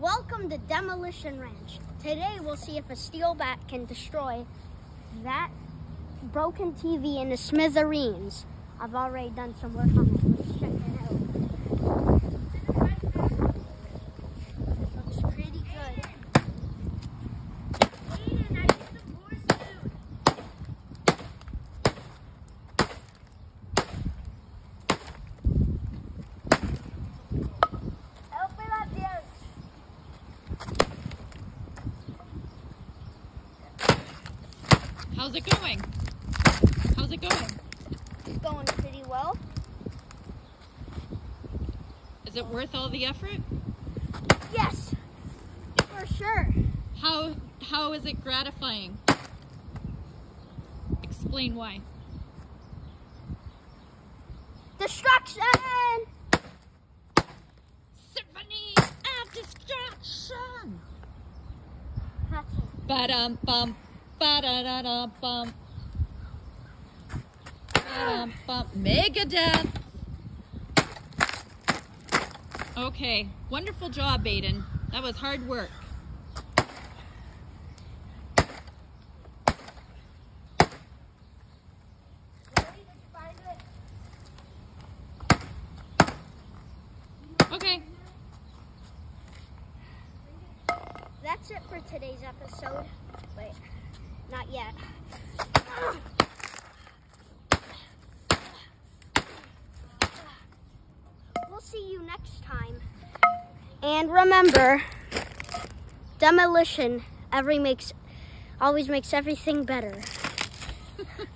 Welcome to Demolition Ranch. Today we'll see if a steel bat can destroy that broken TV in the smithereens. I've already done some work on it. Let's check it out. How's it going? How's it going? It's going pretty well. Is it worth all the effort? Yes, for sure. How how is it gratifying? Explain why. Destruction! Symphony of Destruction. That's it. Ba-dum bum. Bum. Ba-dum bum. Megadeth. Okay, wonderful job, Aidan. That was hard work. Okay. That's it for today's episode. Wait, not yet. We'll see you next time. And remember, demolition every makes always makes everything better.